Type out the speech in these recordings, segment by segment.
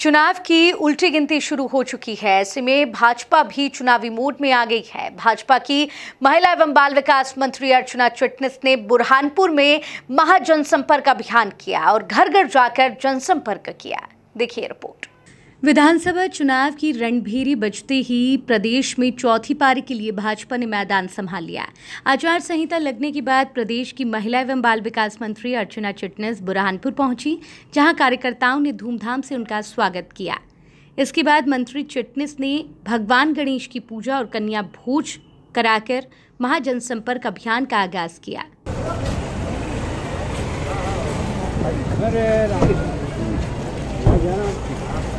चुनाव की उल्टी गिनती शुरू हो चुकी है। ऐसे में भाजपा भी चुनावी मोड में आ गई है। भाजपा की महिला एवं बाल विकास मंत्री अर्चना चिटनिस ने बुरहानपुर में महाजनसंपर्क अभियान किया और घर घर जाकर जनसंपर्क किया। देखिए रिपोर्ट। विधानसभा चुनाव की रणभेरी बजते ही प्रदेश में चौथी पारी के लिए भाजपा ने मैदान संभाल लिया। आचार संहिता लगने के बाद प्रदेश की महिला एवं बाल विकास मंत्री अर्चना चिटनेस बुरहानपुर पहुँची, जहाँ कार्यकर्ताओं ने धूमधाम से उनका स्वागत किया। इसके बाद मंत्री चिटनिस ने भगवान गणेश की पूजा और कन्या भोज कराकर महाजनसंपर्क अभियान का आगाज़ किया। द्वादशमन्तु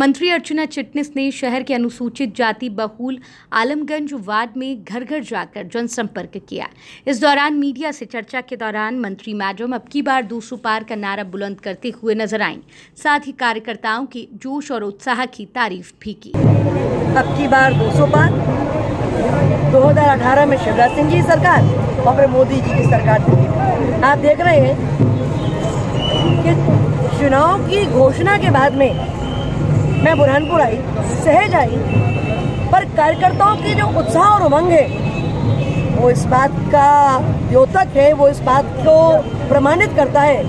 मंत्री अर्चना चिटनिस ने शहर के अनुसूचित जाति बहुल आलमगंज वार्ड में घर घर जाकर जनसंपर्क किया। इस दौरान मीडिया से चर्चा के दौरान मंत्री मैडम अब की बार दो पार का नारा बुलंद करते हुए नज़र आईं। साथ ही कार्यकर्ताओं की जोश और उत्साह की तारीफ़ भी की। अब की बार 200 पार। 2018 में शिवराज सिंह जी सरकार और मोदी जी की सरकार। आप देख रहे हैं कि चुनाव की घोषणा के बाद में मैं बुरहानपुर आई, सहज आई। पर कार्यकर्ताओं की जो उत्साह और उमंग है, वो इस बात का द्योतक है, वो इस बात को प्रमाणित करता है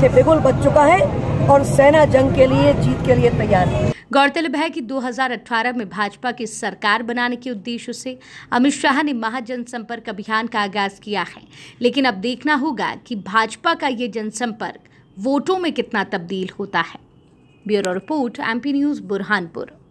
कि बिगुल बच चुका है और सेना जंग के लिए, जीत के लिए तैयार है। गौरतलब है कि 2018 में भाजपा की सरकार बनाने के उद्देश्य से अमित शाह ने महाजनसंपर्क अभियान का आगाज़ किया है। लेकिन अब देखना होगा कि भाजपा का ये जनसंपर्क वोटों में कितना तब्दील होता है? Bureau report MP news Burhanpur.